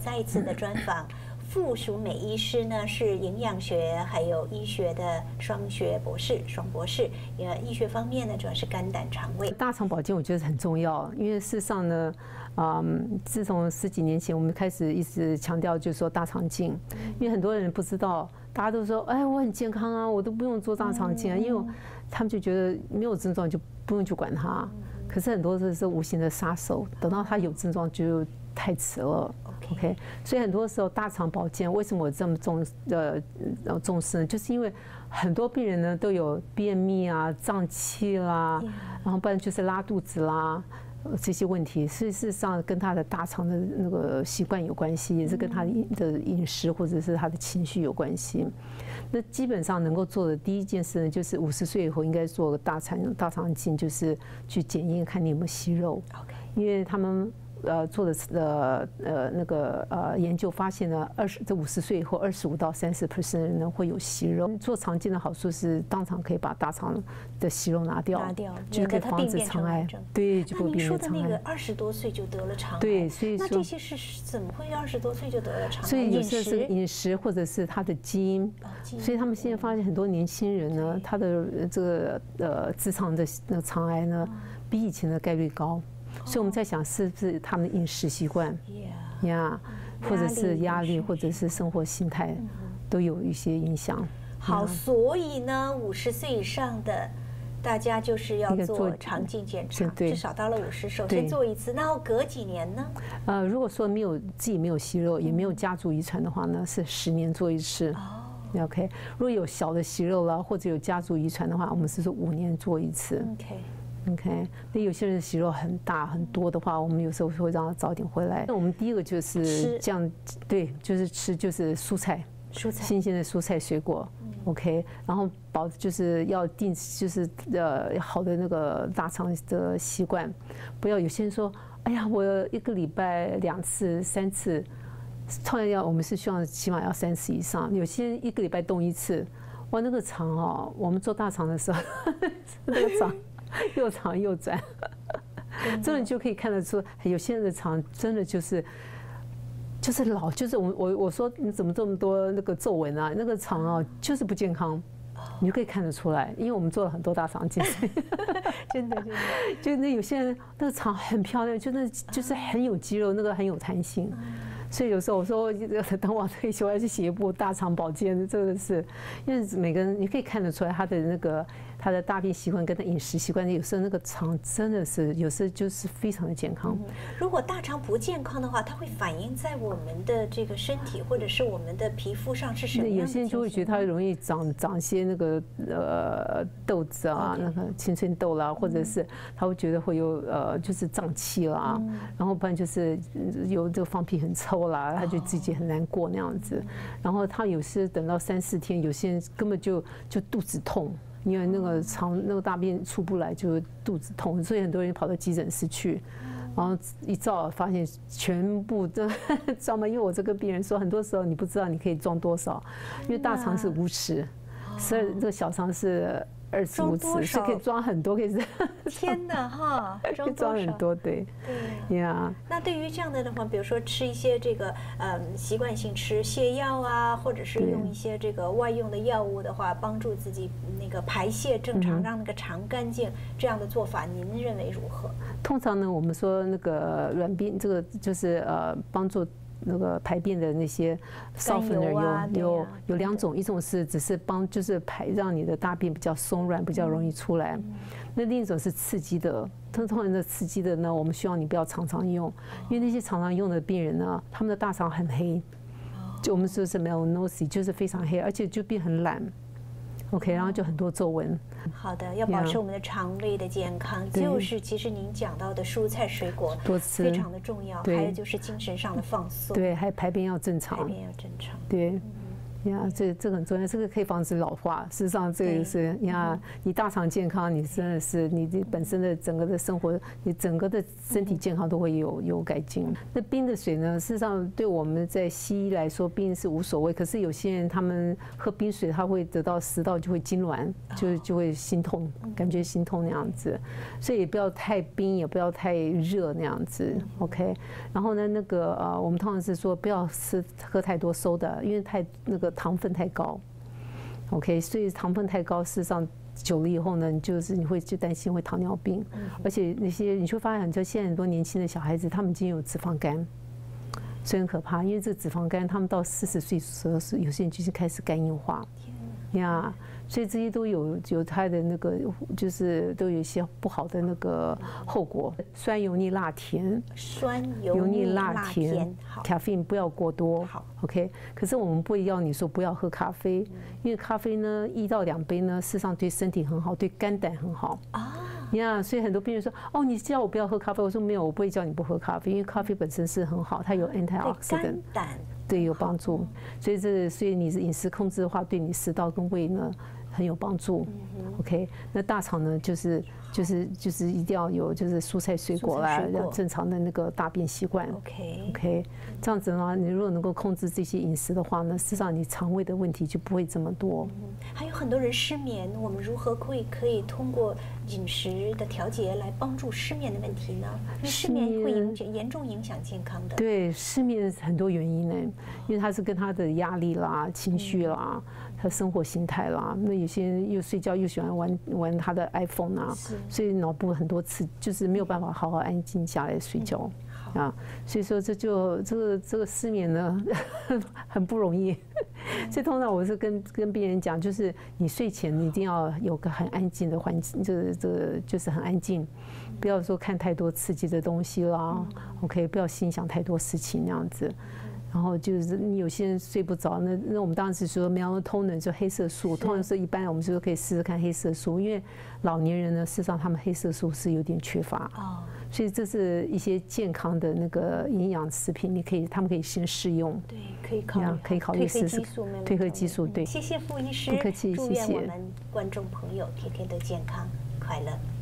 再一次的专访。附属美医师呢是营养学还有医学的双学博士、双博士。呃，医学方面呢主要是肝胆肠胃。大肠保健我觉得很重要，因为事实上呢，嗯，自从十几年前我们开始一直强调，就是说大肠镜，因为很多人不知道，大家都说，哎，我很健康啊，我都不用做大肠镜啊，因为他们就觉得没有症状就不用去管它。可是很多是是无形的杀手，等到他有症状就太迟了。OK，所以很多时候大肠保健为什么我这么重呃重视呢？就是因为很多病人呢都有便秘啊、胀气啦，然后不然就是拉肚子啦这些问题，事实上跟他的大肠的那个习惯有关系，也是跟他的饮食或者是他的情绪有关系。那基本上能够做的第一件事呢，就是五十岁以后应该做个大肠大肠镜，就是去检验看你有没有息肉。因为他们。呃，做的呃呃那个呃研究发现呢，二十这五十岁以后，二十五到三十 percent 的人会有息肉。做肠镜的好处是，当场可以把大肠的息肉拿掉，拿掉，就可以防止肠癌。对，就不病变成癌。那您说的那个二十多岁就得了肠癌，对，所以那这些是怎么会二十多岁就得了肠癌？所以有些是饮食或者是他的基因。所以他们现在发现很多年轻人呢，他的这个呃直肠的那个肠癌呢，比以前的概率高。所以我们在想，是不是他们的饮食习惯呀，或者是压力，或者是生活心态，都有一些影响。好，所以呢，五十岁以上的大家就是要做肠镜检查，至少到了五十，首先做一次。那隔几年呢？呃，如果说没有自己没有息肉，也没有家族遗传的话呢，是十年做一次。哦，OK。如果有小的息肉了，或者有家族遗传的话，我们是说五年做一次。OK。OK，那有些人息肉很大很多的话，我们有时候会让他早点回来。那我们第一个就是这样，对，就是吃就是蔬菜，蔬菜。新鲜的蔬菜水果，OK，然后保就是要定就是呃好的那个大肠的习惯，不要有些人说，哎呀，我一个礼拜两次三次，突然要我们是希望起码要三次以上，有些人一个礼拜动一次，哇，那个肠哦，我们做大肠的时候，那个肠。又长又窄，真的就可以看得出，有些人的肠真的就是就是老，就是我我我说你怎么这么多那个皱纹啊？那个肠啊就是不健康，你就可以看得出来，因为我们做了很多大肠镜，真 的真的，就那有些人那个肠很漂亮，就那就是很有肌肉，那个很有弹性。所以有时候我说，等我退休，我要去写一部大肠保健，真的是，因为每个人你可以看得出来他的那个他的大便习惯跟他饮食习惯，有时候那个肠真的是有时候就是非常的健康。如果大肠不健康的话，它会反映在我们的这个身体或者是我们的皮肤上是什么？有些人就会觉得他容易长长些那个呃痘子啊，那个青春痘啦，或者是他会觉得会有呃就是胀气啦，然后不然就是有这个放屁很臭。啦，他就自己很难过那样子，然后他有时等到三四天，有些人根本就就肚子痛，因为那个肠那个大便出不来，就肚子痛，所以很多人跑到急诊室去，然后一照发现全部都装满？因为我这个病人说，很多时候你不知道你可以装多少，因为大肠是无尺，所以这个小肠是。二十五次是可以装很多，可以。天哪，哈，装很多，对，对呀。那对于这样的的话，比如说吃一些这个，呃，习惯性吃泻药啊，或者是用一些这个外用的药物的话，帮助自己那个排泄正常，让那个肠干净，这样的做法，您认为如何？通常呢，我们说那个软便，这个就是呃，帮助。那个排便的那些 softener 有有有两种，一种是只是帮就是排让你的大便比较松软，比较容易出来。那另一种是刺激的，通常的刺激的呢，我们希望你不要常常用，因为那些常常用的病人呢，他们的大肠很黑，就我们说是 melanosy，就是非常黑，而且就变很懒。OK，然后就很多皱纹。好的，要保持我们的肠胃的健康，就是其实您讲到的蔬菜水果多吃，非常的重要。还有就是精神上的放松。对，还有排便要正常。排便要正常。对。呀，这这很重要，这个可以防止老化。事实上，这个是呀，你大肠健康，你真的是你的本身的整个的生活，你整个的身体健康都会有有改进。那冰的水呢？事实上，对我们在西医来说，冰是无所谓。可是有些人他们喝冰水，他会得到食道就会痉挛，就就会心痛，感觉心痛那样子。所以也不要太冰，也不要太热那样子。OK。然后呢，那个呃，我们通常是说不要吃喝太多馊的，因为太那个。糖分太高，OK，所以糖分太高，事实上久了以后呢，你就是你会就担心会糖尿病，而且那些你会发现，就现在很多年轻的小孩子，他们已经有脂肪肝，所以很可怕，因为这脂肪肝，他们到四十岁时候是有些人就是开始肝硬化，呀。所以这些都有有它的那个，就是都有一些不好的那个后果，酸、油腻、辣、甜。酸、油腻、辣、甜。咖啡因不要过多。好，OK。可是我们不会要你说不要喝咖啡，因为咖啡呢，一到两杯呢，事实上对身体很好，对肝胆很好。啊。你看，所以很多病人说，哦，你叫我不要喝咖啡，我说没有，我不会叫你不喝咖啡，因为咖啡本身是很好，它有 antioxidant。胆。对，有帮助。所以这，所以你是饮食控制的话，对你食道跟胃呢。很有帮助，OK。那大肠呢，就是就是就是一定要有就是蔬菜水果啦，要正常的那个大便习惯，OK，OK。这样子的话，你如果能够控制这些饮食的话呢，事实上你肠胃的问题就不会这么多。还有很多人失眠，我们如何可以可以通过饮食的调节来帮助失眠的问题呢？失眠会影严重影响健康的。对，失眠很多原因呢，因为它是跟他的压力啦、情绪啦。他生活心态啦，那有些人又睡觉又喜欢玩玩他的 iPhone 啊，所以脑部很多次就是没有办法好好安静下来睡觉。啊，所以说这就这个这个失眠呢 很不容易，所以通常我是跟跟病人讲，就是你睡前你一定要有个很安静的环境，这这就是很安静，不要说看太多刺激的东西啦，OK，不要心想太多事情那样子。然后就是你有些人睡不着，那那我们当时说 melatonin 就黑色素，通常说一般我们就说可以试试看黑色素，因为老年人呢，事实上他们黑色素是有点缺乏，哦，所以这是一些健康的那个营养食品，你可以他们可以先试用，对，可以考虑，可以考虑试试。褪黑激素，对。谢谢傅医师，不客气，谢谢。我们观众朋友天天都健康快乐。